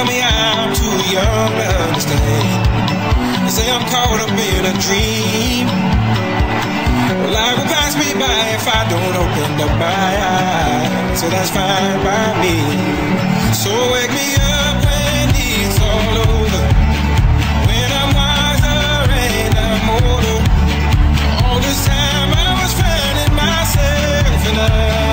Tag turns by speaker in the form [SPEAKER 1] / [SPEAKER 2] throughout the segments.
[SPEAKER 1] tell me I'm too young to understand. They say I'm caught up in a dream. Well, life will pass me by if I don't open up my eyes. So that's fine by me. So wake me up when it's all over. When I'm wiser and I'm older. All this time I was finding myself and I.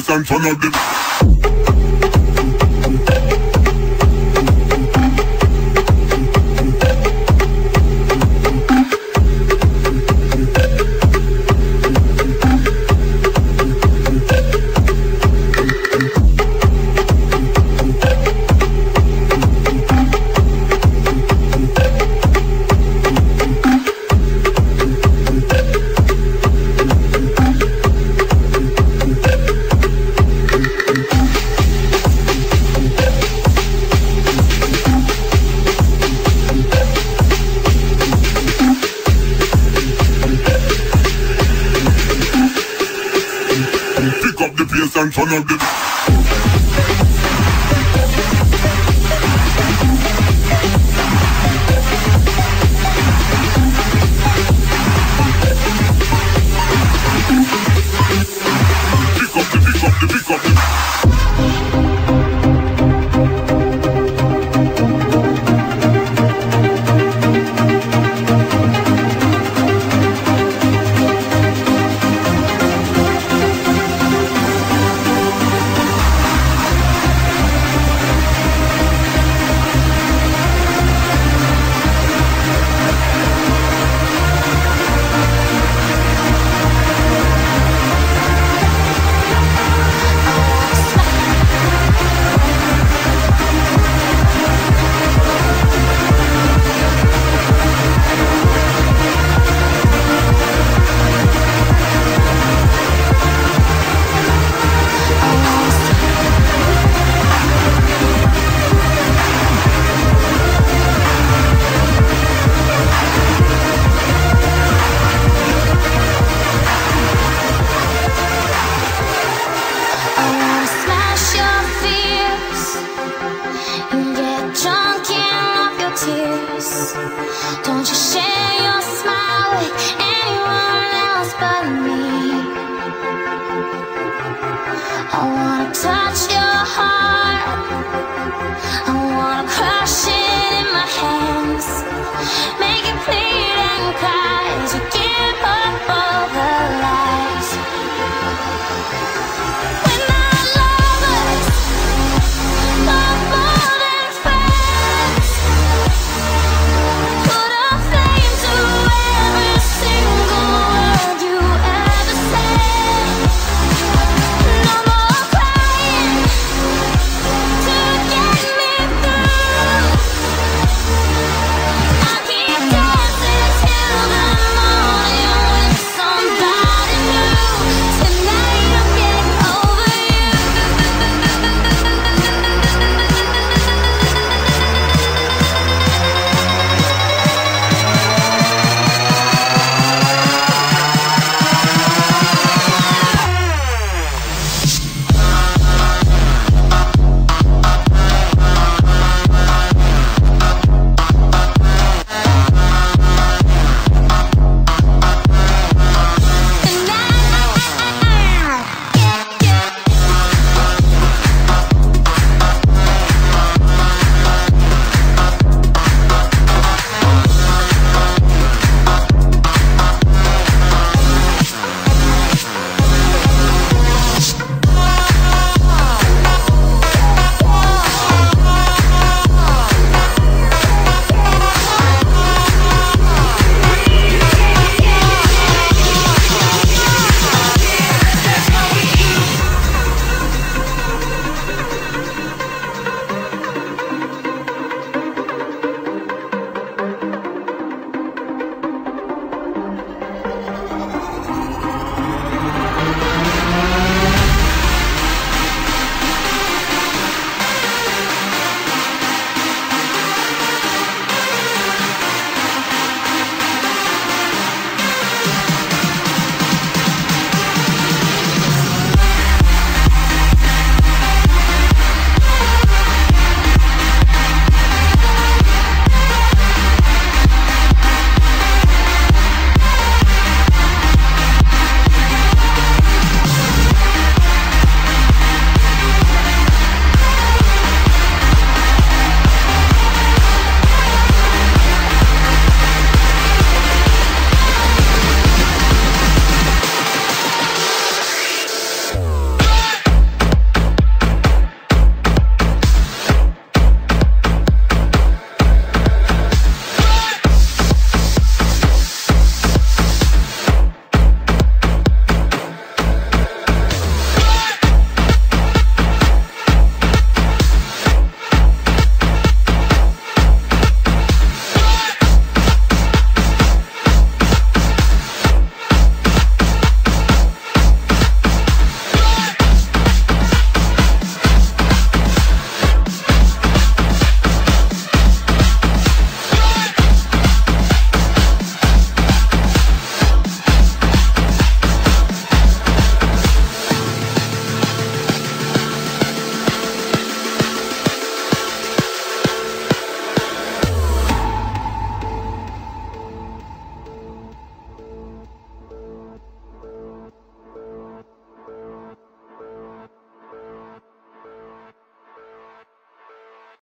[SPEAKER 2] pace and turn the